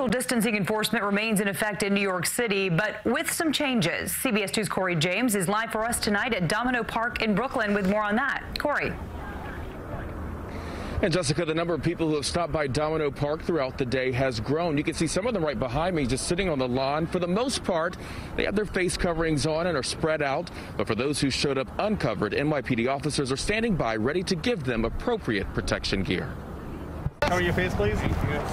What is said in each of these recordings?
Social distancing enforcement remains in effect in New York City, but with some changes. CBS 2's Cory James is live for us tonight at Domino Park in Brooklyn with more on that. Cory. And Jessica, the number of people who have stopped by Domino Park throughout the day has grown. You can see some of them right behind me just sitting on the lawn. For the most part, they have their face coverings on and are spread out. But for those who showed up uncovered, NYPD officers are standing by ready to give them appropriate protection gear. Cover your face, please.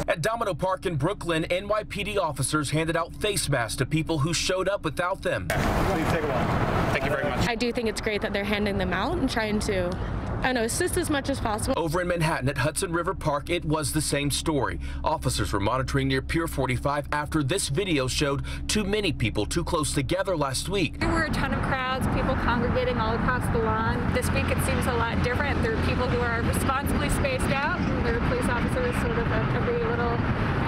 At Domino Park in Brooklyn, NYPD officers handed out face masks to people who showed up without them. Please take a walk. Thank you very much. I do think it's great that they're handing them out and trying to I know, assist as much as possible. Over in Manhattan at Hudson River Park, it was the same story. Officers were monitoring near Pier 45 after this video showed too many people too close together last week. There were a ton of crowds, people congregating all across the lawn. This week it seems a lot different. There are people who are responsibly spaced out. There are police officers sort of at every little and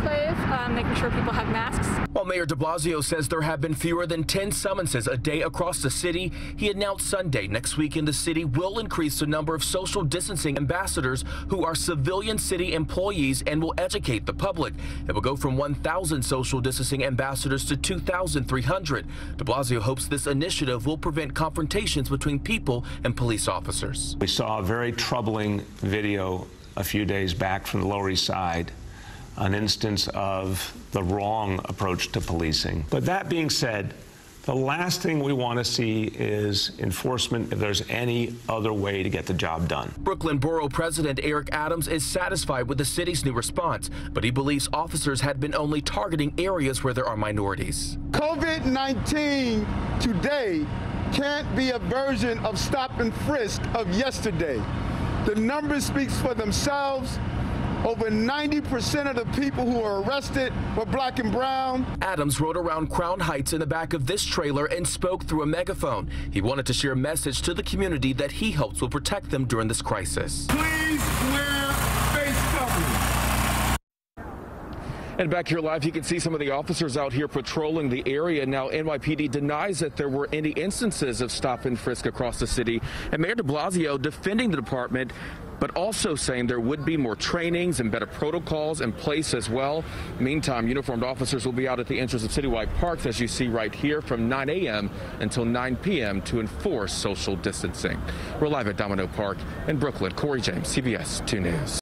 enclave, um, making sure people have masks. While Mayor de Blasio says there have been fewer than 10 summonses a day across the city, he announced Sunday next week in the city will increase the number of social distancing ambassadors who are civilian city employees and will educate the public. It will go from 1,000 social distancing ambassadors to 2,300. De Blasio hopes this initiative will prevent confrontations between people and police officers. We saw a very troubling video a few days back from the Lower East Side an instance of the wrong approach to policing. But that being said, the last thing we want to see is enforcement if there's any other way to get the job done. Brooklyn Borough President Eric Adams is satisfied with the city's new response, but he believes officers had been only targeting areas where there are minorities. COVID 19 today can't be a version of stop and frisk of yesterday. The numbers speaks for themselves. Over 90% of the people who were arrested were black and brown. Adams rode around Crown Heights in the back of this trailer and spoke through a megaphone. He wanted to share a message to the community that he hopes will protect them during this crisis. Please wear face coverings. And back here live, you can see some of the officers out here patrolling the area. Now, NYPD denies that there were any instances of stop and frisk across the city. And Mayor de Blasio defending the department but also saying there would be more trainings and better protocols in place as well. Meantime, uniformed officers will be out at the entrance of citywide parks, as you see right here, from 9 a.m. until 9 p.m. to enforce social distancing. We're live at Domino Park in Brooklyn. Cory James, CBS 2 News.